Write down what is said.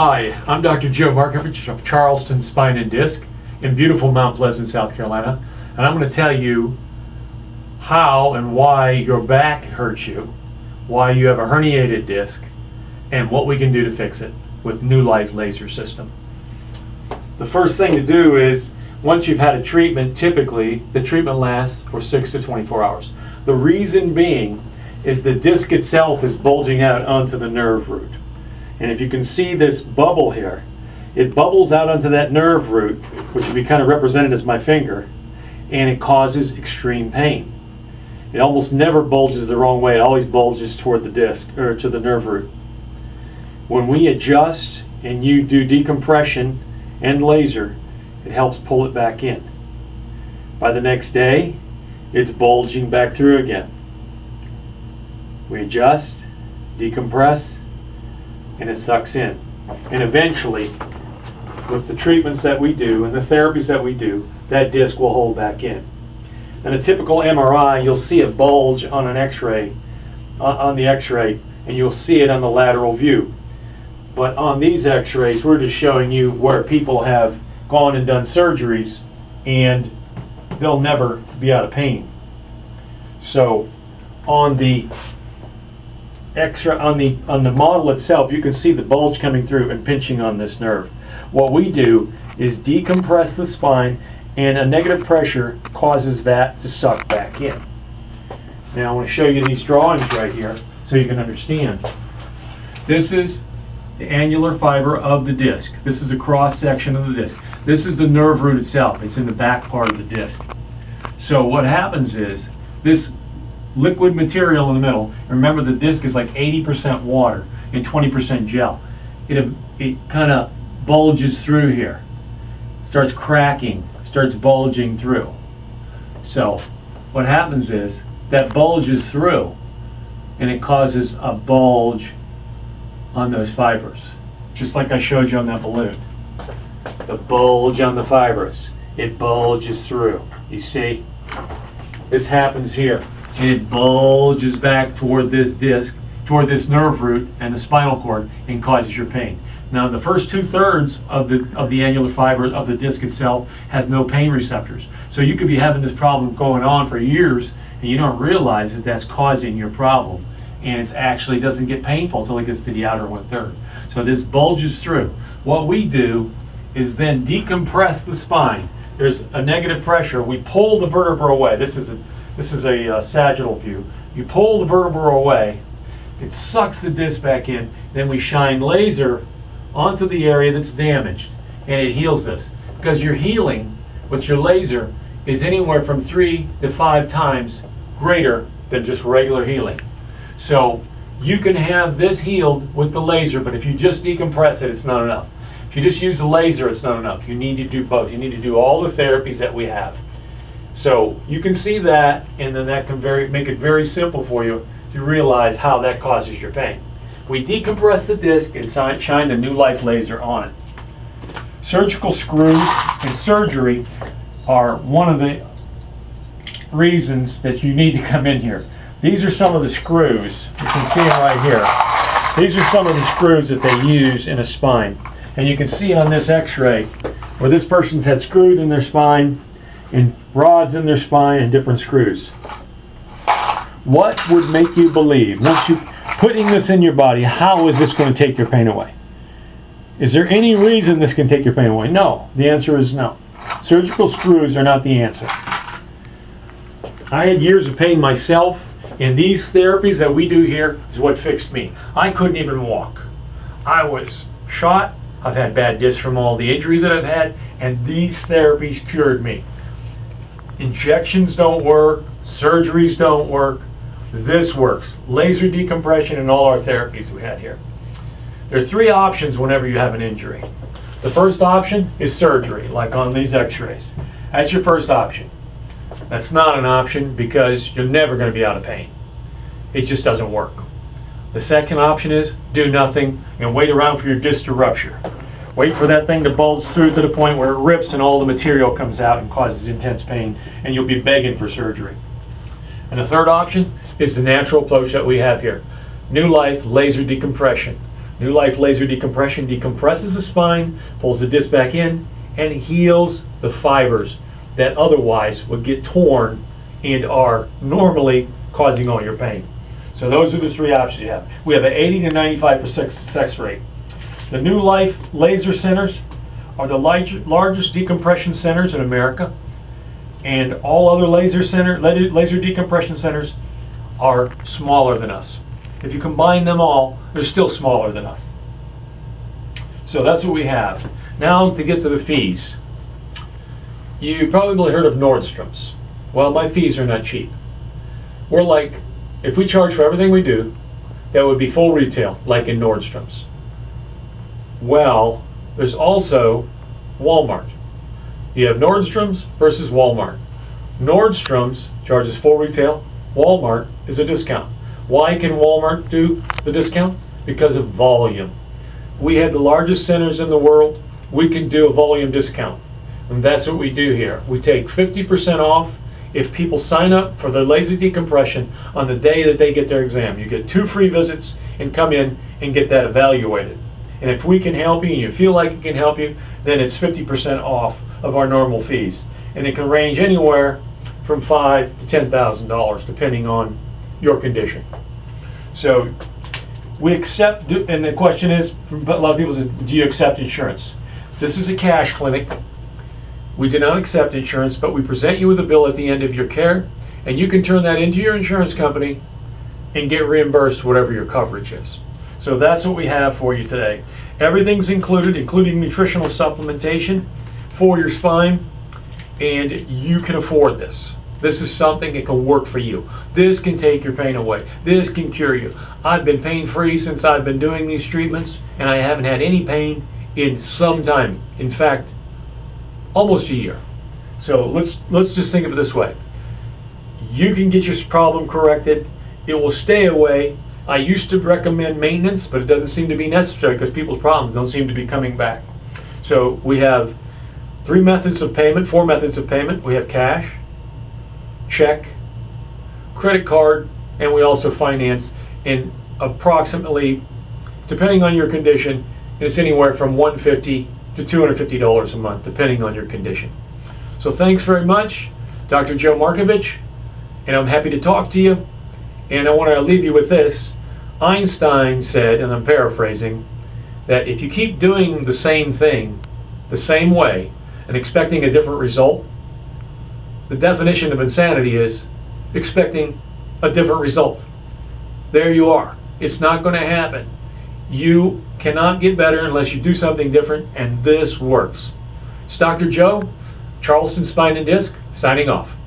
Hi, I'm Dr. Joe Markovich of Charleston Spine and Disc in beautiful Mount Pleasant, South Carolina. And I'm going to tell you how and why your back hurts you, why you have a herniated disc, and what we can do to fix it with New Life Laser System. The first thing to do is, once you've had a treatment, typically the treatment lasts for 6 to 24 hours. The reason being is the disc itself is bulging out onto the nerve root. And if you can see this bubble here, it bubbles out onto that nerve root, which would be kind of represented as my finger, and it causes extreme pain. It almost never bulges the wrong way. It always bulges toward the disc or to the nerve root. When we adjust and you do decompression and laser, it helps pull it back in. By the next day, it's bulging back through again. We adjust, decompress, and it sucks in. And eventually, with the treatments that we do and the therapies that we do, that disc will hold back in. In a typical MRI, you'll see a bulge on an x-ray, on the x-ray, and you'll see it on the lateral view. But on these x-rays, we're just showing you where people have gone and done surgeries and they'll never be out of pain. So on the extra on the on the model itself, you can see the bulge coming through and pinching on this nerve. What we do is decompress the spine and a negative pressure causes that to suck back in. Now I want to show you these drawings right here so you can understand. This is the annular fiber of the disc. This is a cross section of the disc. This is the nerve root itself. It's in the back part of the disc. So what happens is this liquid material in the middle, remember the disc is like 80% water and 20% gel. It, it kind of bulges through here, starts cracking, starts bulging through. So what happens is that bulges through and it causes a bulge on those fibers, just like I showed you on that balloon. The bulge on the fibers, it bulges through. You see? This happens here. And it bulges back toward this disc, toward this nerve root and the spinal cord and causes your pain. Now, the first two thirds of the of the annular fiber of the disc itself has no pain receptors. So you could be having this problem going on for years, and you don't realize that that's causing your problem, and it actually doesn't get painful until it gets to the outer one third. So this bulges through. What we do is then decompress the spine. There's a negative pressure. We pull the vertebra away. This is a this is a uh, sagittal view. You pull the vertebra away. It sucks the disc back in. Then we shine laser onto the area that's damaged and it heals this. Because your healing with your laser is anywhere from three to five times greater than just regular healing. So you can have this healed with the laser, but if you just decompress it, it's not enough. If you just use the laser, it's not enough. You need to do both. You need to do all the therapies that we have. So you can see that, and then that can very make it very simple for you to realize how that causes your pain. We decompress the disc and shine the New Life laser on it. Surgical screws and surgery are one of the reasons that you need to come in here. These are some of the screws. You can see them right here. These are some of the screws that they use in a spine. And you can see on this x-ray where this person's had screwed in their spine and rods in their spine and different screws. What would make you believe, once you putting this in your body, how is this going to take your pain away? Is there any reason this can take your pain away? No. The answer is no. Surgical screws are not the answer. I had years of pain myself, and these therapies that we do here is what fixed me. I couldn't even walk. I was shot. I've had bad discs from all the injuries that I've had, and these therapies cured me. Injections don't work, surgeries don't work. This works. Laser decompression and all our therapies we had here. There are three options whenever you have an injury. The first option is surgery, like on these x-rays. That's your first option. That's not an option because you're never going to be out of pain. It just doesn't work. The second option is do nothing and wait around for your disc to rupture. Wait for that thing to bulge through to the point where it rips and all the material comes out and causes intense pain and you'll be begging for surgery. And the third option is the natural approach that we have here. New Life Laser Decompression. New Life laser decompression decompresses the spine, pulls the disc back in, and heals the fibers that otherwise would get torn and are normally causing all your pain. So those are the three options you have. We have an 80 to 95% success rate. The New Life laser centers are the largest decompression centers in America, and all other laser center laser decompression centers are smaller than us. If you combine them all, they're still smaller than us. So that's what we have. Now to get to the fees. You probably heard of Nordstrom's. Well, my fees are not cheap. We're like, if we charge for everything we do, that would be full retail, like in Nordstrom's. Well, there's also Walmart. You have Nordstrom's versus Walmart. Nordstrom's charges full retail, Walmart is a discount. Why can Walmart do the discount? Because of volume. We have the largest centers in the world. We can do a volume discount. And that's what we do here. We take 50% off if people sign up for the laser decompression on the day that they get their exam. You get two free visits and come in and get that evaluated. And if we can help you and you feel like it can help you, then it's 50% off of our normal fees. And it can range anywhere from five to ten thousand dollars, depending on your condition. So we accept, and the question is, a lot of people say, do you accept insurance? This is a cash clinic. We do not accept insurance, but we present you with a bill at the end of your care, and you can turn that into your insurance company and get reimbursed whatever your coverage is. So that's what we have for you today. Everything's included, including nutritional supplementation for your spine, and you can afford this. This is something that can work for you. This can take your pain away. This can cure you. I've been pain free since I've been doing these treatments, and I haven't had any pain in some time. In fact, almost a year. So let's let's just think of it this way. You can get your problem corrected. It will stay away. I used to recommend maintenance, but it doesn't seem to be necessary because people's problems don't seem to be coming back. So we have three methods of payment, four methods of payment. We have cash, check, credit card, and we also finance in approximately, depending on your condition, it's anywhere from 150 to $250 a month, depending on your condition. So thanks very much, Dr. Joe Markovich, and I'm happy to talk to you. And I want to leave you with this. Einstein said, and I'm paraphrasing, that if you keep doing the same thing the same way and expecting a different result, the definition of insanity is expecting a different result. There you are. It's not going to happen. You cannot get better unless you do something different, and this works. It's Dr. Joe, Charleston Spine and Disc, signing off.